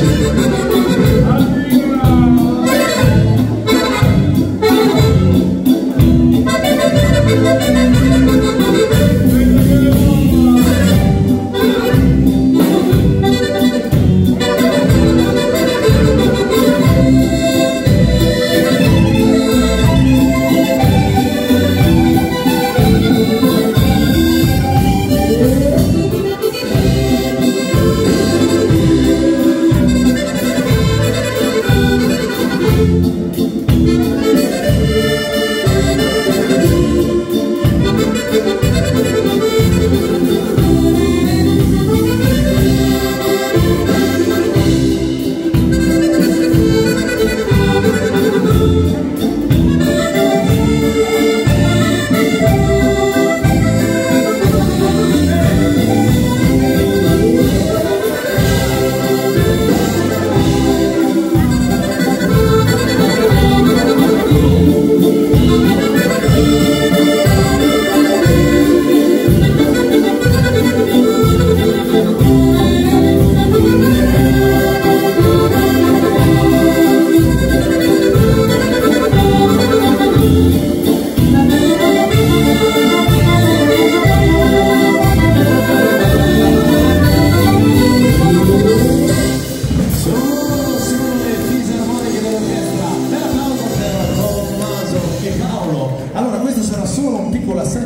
Música articulação